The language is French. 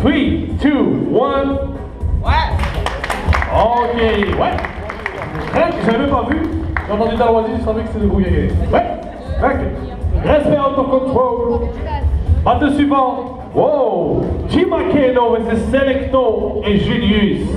3, 2, 1. Ouais. Ok, ouais. Frank, je n'avais pas vu. J'ai entendu ta loisir, je savais que c'était le bouillé. Ouais. Frank, respect out of control. Battle suivant. Wow. Jim Akeno versus Selecto et Julius.